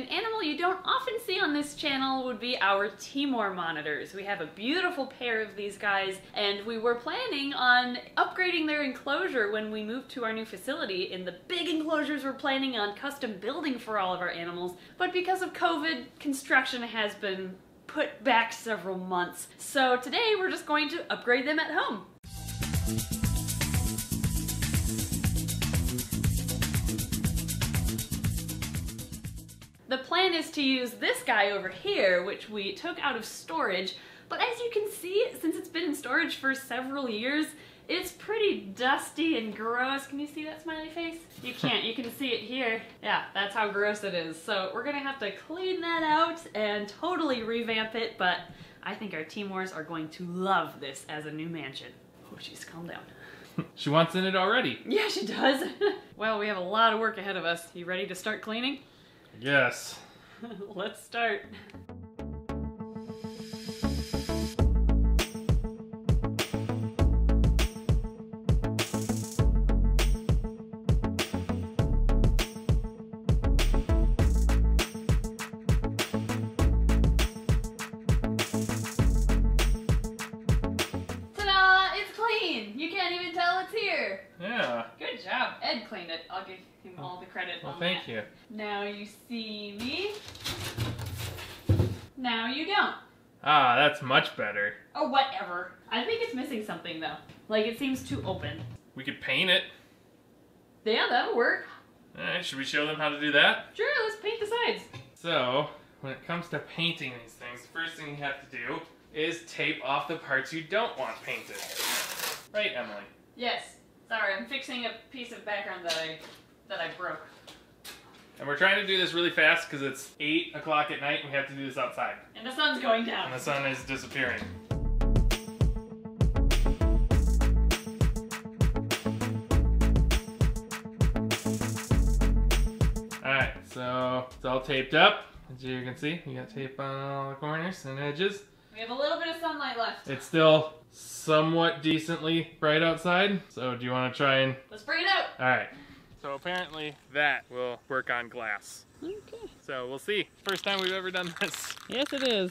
An animal you don't often see on this channel would be our Timor monitors. We have a beautiful pair of these guys, and we were planning on upgrading their enclosure when we moved to our new facility. In the big enclosures, we're planning on custom building for all of our animals, but because of COVID, construction has been put back several months. So today we're just going to upgrade them at home. The plan is to use this guy over here, which we took out of storage, but as you can see, since it's been in storage for several years, it's pretty dusty and gross. Can you see that smiley face? You can't, you can see it here. Yeah, that's how gross it is. So we're gonna have to clean that out and totally revamp it, but I think our Timors are going to love this as a new mansion. Oh, jeez, calm down. she wants in it already. Yeah, she does. well, we have a lot of work ahead of us. You ready to start cleaning? Yes. Let's start. Ta-da! It's clean! You can't even tell it's here! Yeah. Good job. Ed cleaned it. I'll give him all the credit Well, thank that. you. Now you see me. Now you don't. Ah, that's much better. Or whatever. I think it's missing something though. Like it seems too open. We could paint it. Yeah, that'll work. Alright, should we show them how to do that? Sure, let's paint the sides. So, when it comes to painting these things, the first thing you have to do is tape off the parts you don't want painted. Right, Emily? Yes. Sorry, I'm fixing a piece of background that I that I broke. And we're trying to do this really fast because it's 8 o'clock at night and we have to do this outside. And the sun's going down. And the sun is disappearing. Alright, so it's all taped up. As you can see, you got tape on all the corners and edges. We have a little bit of sunlight left. It's still somewhat decently bright outside. So do you want to try and... Let's bring it out. Alright. So apparently that will work on glass. Okay. So we'll see. First time we've ever done this. Yes, it is.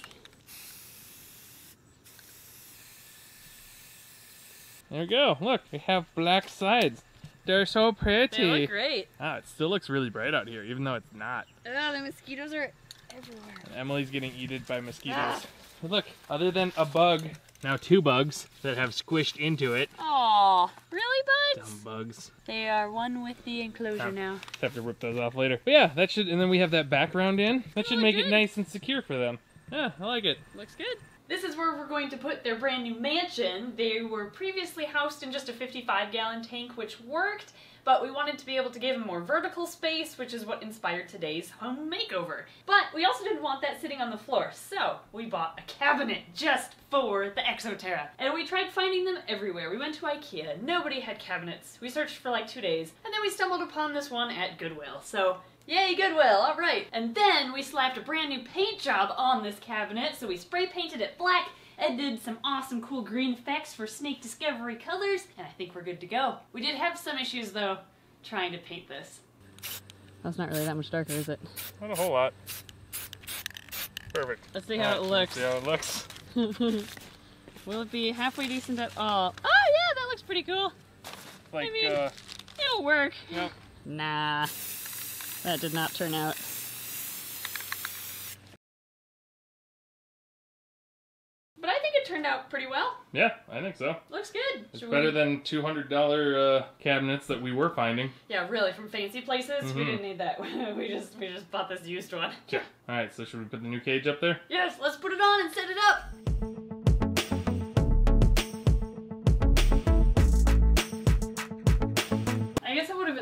There we go. Look, we have black sides. They're so pretty. They look great. Ah, it still looks really bright out here, even though it's not. Oh, the mosquitoes are everywhere. Emily's getting eaten by mosquitoes. Ah. Look, other than a bug, now two bugs that have squished into it. Aw, really, buds? Dumb bugs. They are one with the enclosure now. Have to rip those off later. But yeah, that should, and then we have that background in. That should Oh, make it nice and secure for them. Yeah, I like it. Looks good. This is where we're going to put their brand new mansion. They were previously housed in just a 55 gallon tank, which worked, but we wanted to be able to give them more vertical space, which is what inspired today's home makeover. But we also didn't want that sitting on the floor, so we bought a cabinet just for the Exoterra. And we tried finding them everywhere. We went to Ikea, nobody had cabinets. We searched for like two days, and then we stumbled upon this one at Goodwill. So Yay, Goodwill, alright. And then we slapped a brand new paint job on this cabinet, so we spray painted it black and did some awesome cool green effects for Snake Discovery colors, and I think we're good to go. We did have some issues though, trying to paint this. That's not really that much darker, is it? Not a whole lot. Perfect. Let's see how it Alright, looks. See how it looks. Will it be halfway decent at all? Oh yeah, that looks pretty cool. Like, mean- uh, It'll work. yep. Nah. That did not turn out. But I think it turned out pretty well. Yeah, I think so. Looks good. It's Should better we- than $200 uh, cabinets that we were finding. Yeah, really, from fancy places. We Mhm. didn't need that. we just we just bought this used one. Yeah. Alright, so should we put the new cage up there? Yes, let's put it on and set it up.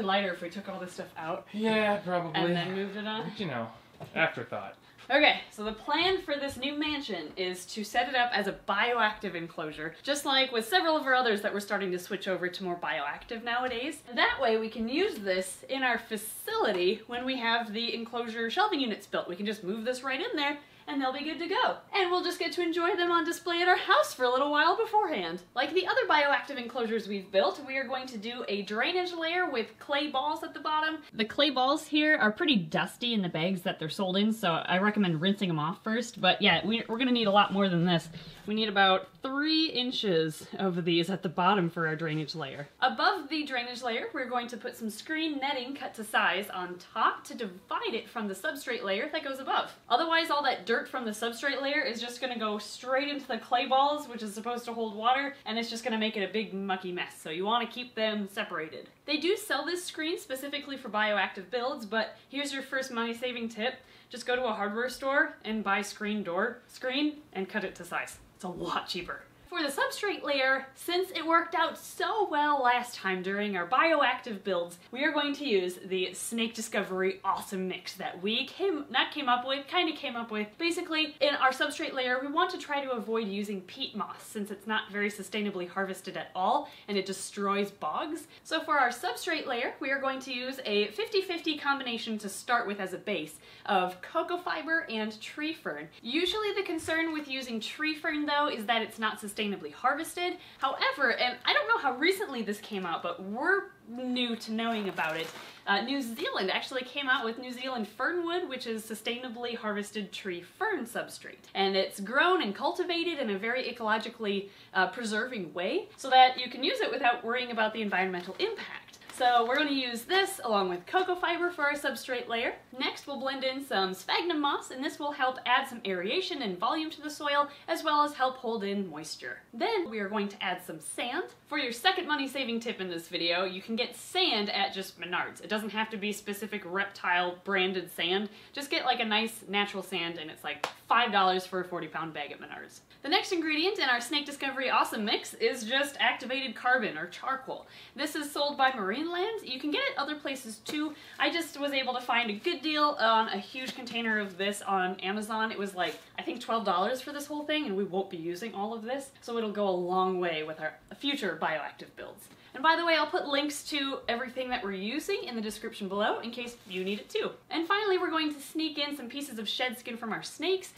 Lighter if we took all this stuff out Yeah, probably. and then moved it on. But, you know, afterthought. Okay, so the plan for this new mansion is to set it up as a bioactive enclosure, just like with several of our others that we're starting to switch over to more bioactive nowadays. That way we can use this in our facility when we have the enclosure shelving units built. We can just move this right in there and they'll be good to go. And we'll just get to enjoy them on display at our house for a little while beforehand. Like the other bioactive enclosures we've built, we are going to do a drainage layer with clay balls at the bottom. The clay balls here are pretty dusty in the bags that they're sold in, so I recommend rinsing them off first. But yeah, we, we're gonna need a lot more than this. We need about three inches of these at the bottom for our drainage layer. Above the drainage layer, we're going to put some screen netting cut to size on top to divide it from the substrate layer that goes above. Otherwise, all that dirt from the substrate layer is just gonna go straight into the clay balls, which is supposed to hold water, and it's just gonna make it a big mucky mess. So you wanna keep them separated. They do sell this screen specifically for bioactive builds, but here's your first money saving tip. Just go to a hardware store and buy screen door screen and cut it to size. It's a lot cheaper. For the substrate layer, since it worked out so well last time during our bioactive builds, we are going to use the Snake Discovery Awesome Mix that we came, not came up with, kind of came up with. Basically, in our substrate layer, we want to try to avoid using peat moss since it's not very sustainably harvested at all and it destroys bogs. So for our substrate layer, we are going to use a 50-50 combination to start with as a base of cocoa fiber and tree fern. Usually the concern with using tree fern though is that it's not sustainably harvested. However, and I don't know how recently this came out, but we're new to knowing about it. Uh, New Zealand actually came out with New Zealand fernwood, which is sustainably harvested tree fern substrate. And it's grown and cultivated in a very ecologically uh, preserving way so that you can use it without worrying about the environmental impact. So we're going to use this along with cocoa fiber for our substrate layer. Next we'll blend in some sphagnum moss and this will help add some aeration and volume to the soil as well as help hold in moisture. Then we are going to add some sand. For your second money saving tip in this video, you can get sand at just Menards. It doesn't have to be specific reptile branded sand. Just get like a nice natural sand and it's like $5 for a 40 pound bag at Menards. The next ingredient in our Snake Discovery Awesome Mix is just activated carbon or charcoal. This is sold by Marineland. You can get it other places too. I just was able to find a good deal on a huge container of this on Amazon. It was like, I think $12 for this whole thing and we won't be using all of this. So it'll go a long way with our future bioactive builds. And by the way, I'll put links to everything that we're using in the description below in case you need it too. And finally, we're going to sneak in some pieces of shed skin from our snakes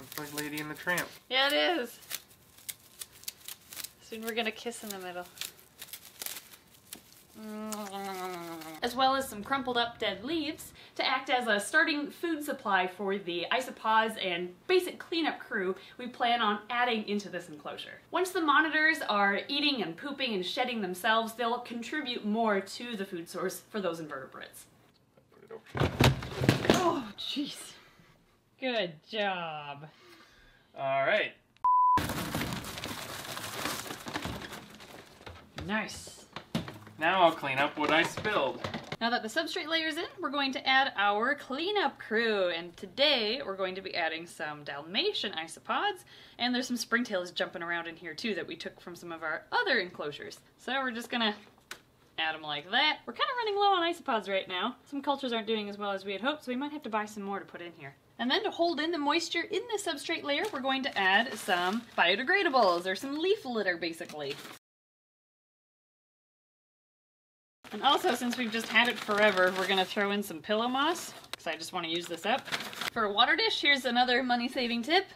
It's like Lady and the Tramp. yeah, it is. Soon we're gonna kiss in the middle. As well as some crumpled up dead leaves to act as a starting food supply for the isopods and basic cleanup crew we plan on adding into this enclosure. Once the monitors are eating and pooping and shedding themselves, they'll contribute more to the food source for those invertebrates. Put it over. Oh, jeez. Good job. All right. Nice. Now I'll clean up what I spilled. Now that the substrate layer's in, we're going to add our cleanup crew. And today we're going to be adding some Dalmatian isopods. And there's some springtails jumping around in here too that we took from some of our other enclosures. So we're just gonna add them like that. We're kind of running low on isopods right now. Some cultures aren't doing as well as we had hoped, so we might have to buy some more to put in here. And then to hold in the moisture in the substrate layer, we're going to add some biodegradables, or some leaf litter basically. And also, since we've just had it forever, we're gonna throw in some pillow moss, because I just want to use this up. For a water dish, here's another money-saving tip.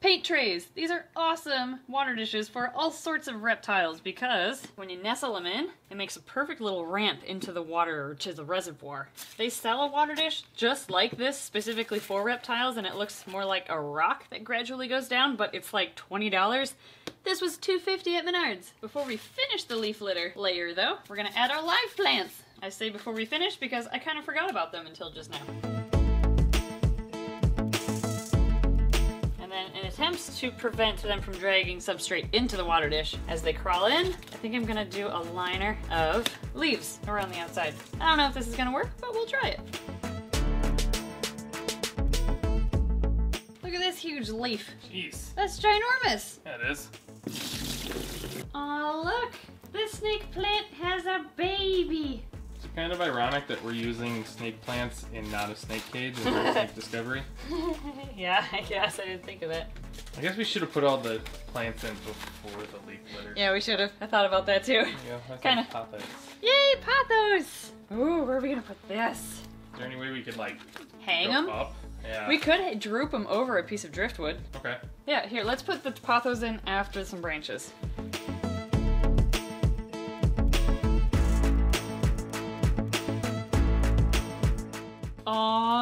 Paint trays. These are awesome water dishes for all sorts of reptiles because when you nestle them in, it makes a perfect little ramp into the water, which is a reservoir. They sell a water dish just like this, specifically for reptiles, and it looks more like a rock that gradually goes down, but it's like $20. This was $2.50 at Menards. Before we finish the leaf litter layer, though, we're gonna add our live plants. I say before we finish because I kind of forgot about them until just now. And then in attempts to prevent them from dragging substrate into the water dish as they crawl in, I think I'm gonna do a liner of leaves around the outside. I don't know if this is gonna work, but we'll try it. Look at this huge leaf. Jeez. That's ginormous. Yeah, it is. Oh, look! This snake plant has a baby! It's kind of ironic that we're using snake plants in not a snake cage in our snake discovery. yeah, I guess I didn't think of that. I guess we should have put all the plants in before the leaf litter. Yeah, we should have. I thought about that too. Yeah, Kinda. like pothos. Yay, pothos! Ooh, where are we gonna put this? Is there any way we could like Hang them? up Yeah. We could droop them over a piece of driftwood. Okay. Yeah, here, let's put the pothos in after some branches.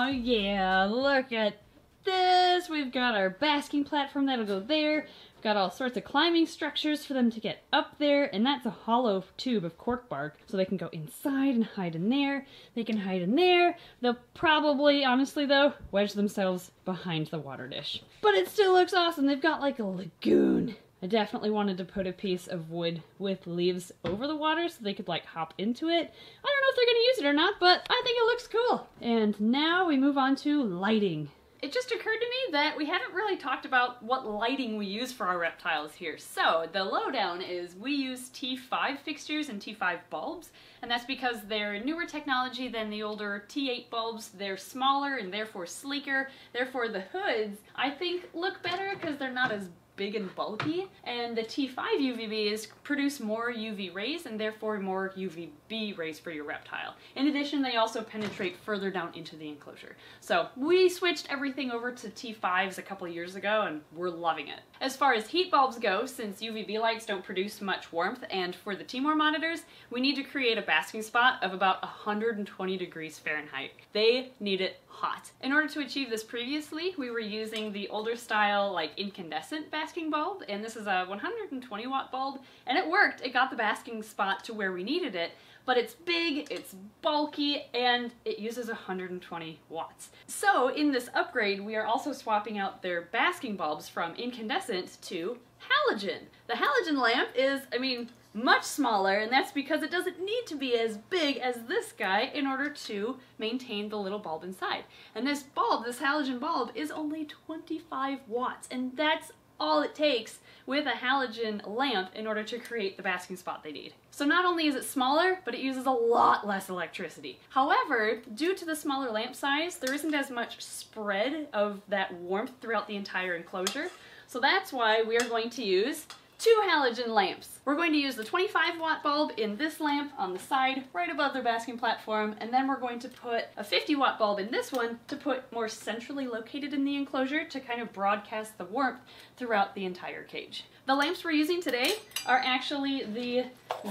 Oh yeah, look at this. We've got our basking platform that'll go there. We've got all sorts of climbing structures for them to get up there, and that's a hollow tube of cork bark, so they can go inside and hide in there. They can hide in there. They'll probably, honestly though, wedge themselves behind the water dish. But it still looks awesome. They've got like a lagoon. I definitely wanted to put a piece of wood with leaves over the water so they could like hop into it. I don't know if they're gonna use it or not, but I think it looks cool. And now we move on to lighting. It just occurred to me that we haven't really talked about what lighting we use for our reptiles here. So the lowdown is we use T5 fixtures and T5 bulbs, and that's because they're newer technology than the older T8 bulbs. They're smaller and therefore sleeker. Therefore the hoods, I think, look better because they're not as big and bulky, and the T5 UVBs produce more UV rays and therefore more UVB rays for your reptile. In addition, they also penetrate further down into the enclosure. So we switched everything over to T5s a couple years ago and we're loving it. As far as heat bulbs go, since UVB lights don't produce much warmth, and for the Timor monitors, we need to create a basking spot of about 120 degrees Fahrenheit. They need it hot. In order to achieve this previously, we were using the older style like incandescent basking bulb, and this is a 120 watt bulb, and it worked. It got the basking spot to where we needed it, but it's big, it's bulky, and it uses 120 watts. So in this upgrade, we are also swapping out their basking bulbs from incandescent to halogen. The halogen lamp is, I mean, much smaller, and that's because it doesn't need to be as big as this guy in order to maintain the little bulb inside. And this bulb, this halogen bulb, is only 25 watts, and that's all it takes with a halogen lamp in order to create the basking spot they need. So not only is it smaller, but it uses a lot less electricity. However, due to the smaller lamp size, there isn't as much spread of that warmth throughout the entire enclosure. So that's why we are going to use two halogen lamps. We're going to use the 25 watt bulb in this lamp on the side, right above their basking platform, and then we're going to put a 50 watt bulb in this one to put more centrally located in the enclosure to kind of broadcast the warmth throughout the entire cage. The lamps we're using today are actually the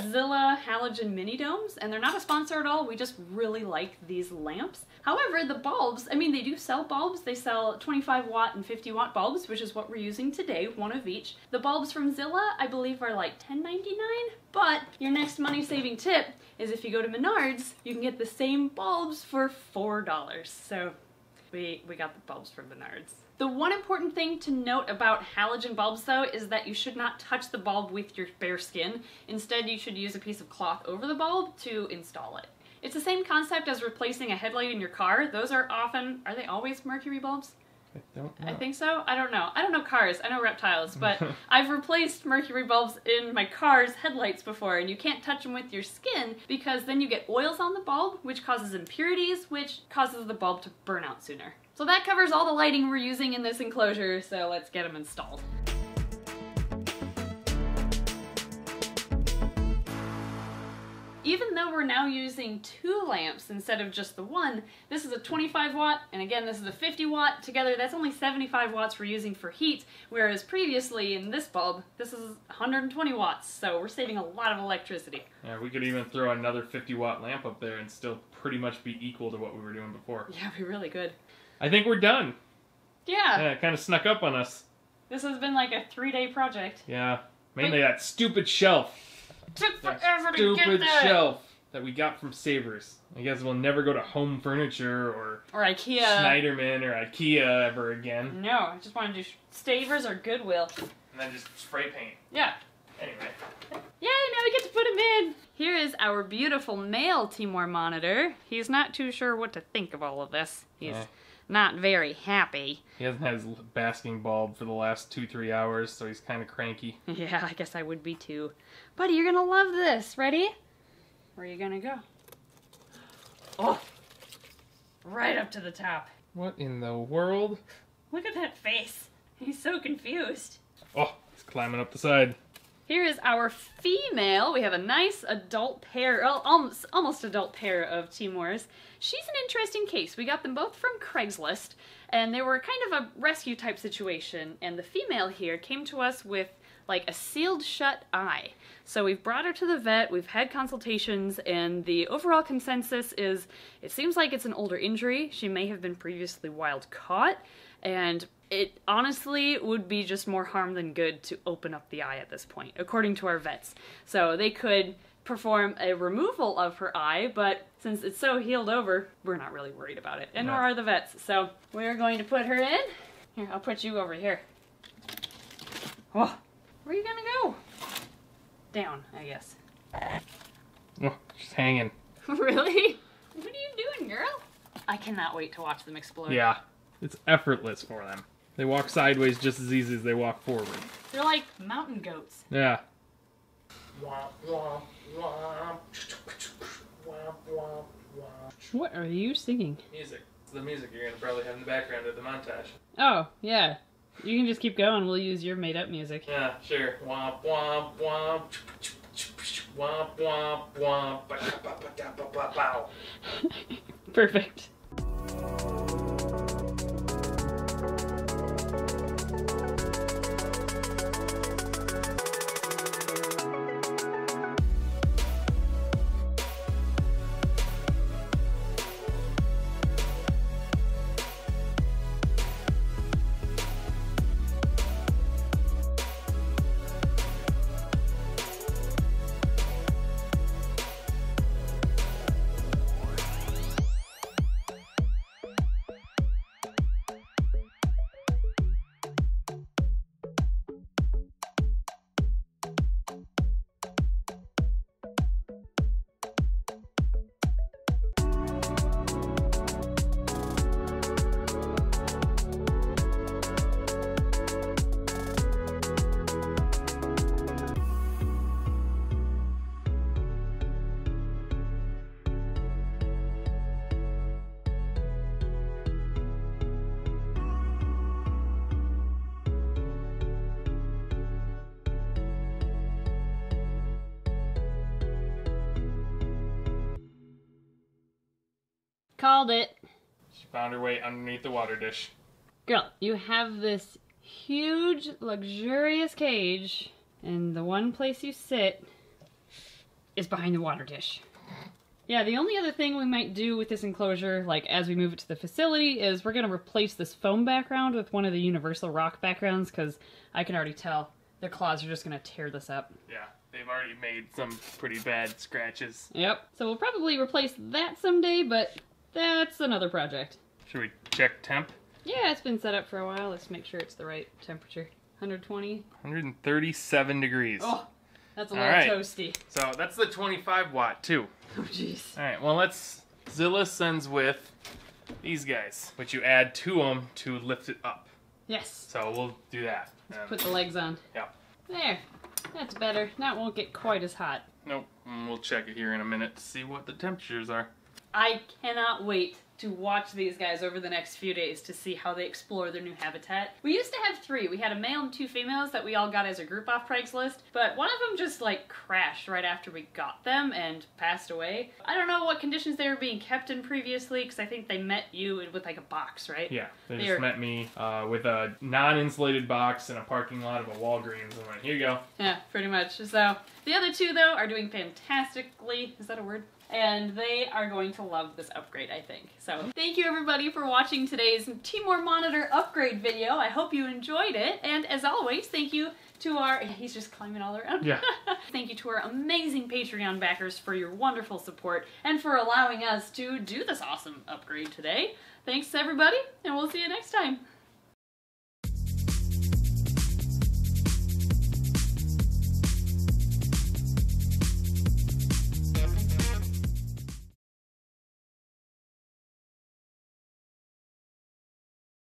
Zilla halogen mini domes, and they're not a sponsor at all, we just really like these lamps. However, the bulbs, I mean, they do sell bulbs. They sell 25 watt and 50 watt bulbs, which is what we're using today, one of each. The bulbs from Zilla, I believe, are like $10.99, but your next money saving tip is if you go to Menards, you can get the same bulbs for $4. So we, we got the bulbs from Menards. The one important thing to note about halogen bulbs though is that you should not touch the bulb with your bare skin. Instead, you should use a piece of cloth over the bulb to install it. It's the same concept as replacing a headlight in your car. Those are often, are they always mercury bulbs? I. I think so. I don't know. I don't know cars. I know reptiles, but I've replaced mercury bulbs in my car's headlights before, and you can't touch them with your skin because then you get oils on the bulb, which causes impurities, which causes the bulb to burn out sooner. So that covers all the lighting we're using in this enclosure, so let's get them installed. Even though we're now using two lamps instead of just the one, this is a 25 watt, and again this is a 50 watt. Together that's only 75 watts we're using for heat, whereas previously in this bulb, this is 120 watts, so we're saving a lot of electricity. Yeah, we could even throw another 50 watt lamp up there and still pretty much be equal to what we were doing before. Yeah, we really good. I think we're done. Yeah, Yeah, it kind of snuck up on us. this has been like a three day project. Yeah, mainly that stupid shelf. Took forever to get stupid shelf that we got from Savers. I guess we'll never go to Home Furniture or Or IKEA. Schneiderman or IKEA ever again. No, I just want to do Savers or Goodwill. And then just spray paint. Yeah. Anyway. Yay, now we get to put him in! Here is our beautiful male Timor monitor. He's not too sure what to think of all of this. He's Yeah. Not very happy. He hasn't had his basking bulb for the last two, three hours, so he's kind of cranky. Yeah, I guess I would be too. Buddy, you're gonna love this. Ready? Where are you gonna go? Oh! Right up to the top. What in the world? Look at that face. He's so confused. Oh, he's climbing up the side. Here is our female. We have a nice adult pair, well, almost, almost adult pair of Timors. She's an interesting case. We got them both from Craigslist, and they were kind of a rescue type situation. And the female here came to us with like a sealed shut eye. So we've brought her to the vet, we've had consultations, and the overall consensus is it seems like it's an older injury. She may have been previously wild caught, and it honestly would be just more harm than good to open up the eye at this point, according to our vets. So they could perform a removal of her eye, but since it's so healed over, we're not really worried about it, and nor are the vets. So we're going to put her in. Here, I'll put you over here. Whoa. Where are you gonna go? Down, I guess. Oh, she's hanging. really? What are you doing, girl? I cannot wait to watch them explode. Yeah, it's effortless for them. They walk sideways just as easy as they walk forward. They're like mountain goats. Yeah. What are you singing? Music. It's the music you're gonna probably have in the background of the montage. Oh, yeah. You can just keep going. We'll use your made up music. Yeah, sure. Womp womp womp. Womp womp womp. Perfect. Called it. She found her way underneath the water dish. Girl, you have this huge, luxurious cage, and the one place you sit is behind the water dish. Yeah, the only other thing we might do with this enclosure, like as we move it to the facility, is we're gonna replace this foam background with one of the universal rock backgrounds, because I can already tell their claws are just gonna tear this up. Yeah, they've already made some pretty bad scratches. Yep. So we'll probably replace that someday, but that's another project. Should we check temp? Yeah, it's been set up for a while. Let's make sure it's the right temperature. 120. 137 degrees. Oh, that's a All little right. toasty. So that's the 25 watt too. Oh, jeez. All right. Well, let's. Zilla sends with these guys, which you add to them to lift it up. Yes. So we'll do that. Um, Put the legs on. Yep. There. That's better. Now it won't get quite as hot. Nope. We'll check it here in a minute to see what the temperatures are. I cannot wait to watch these guys over the next few days to see how they explore their new habitat. We used to have three. We had a male and two females that we all got as a group off Craigslist, but one of them just like crashed right after we got them and passed away. I don't know what conditions they were being kept in previously because I think they met you with like a box, right? Yeah, they They're- just met me uh, with a non-insulated box in a parking lot of a Walgreens and went, "Here you go." Yeah, pretty much. So the other two though are doing fantastically. Is that a word? And they are going to love this upgrade, I think. So thank you everybody for watching today's Timor Monitor upgrade video. I hope you enjoyed it. And as always, thank you to our he's just climbing all around. Yeah. thank you to our amazing Patreon backers for your wonderful support and for allowing us to do this awesome upgrade today. Thanks everybody, and we'll see you next time.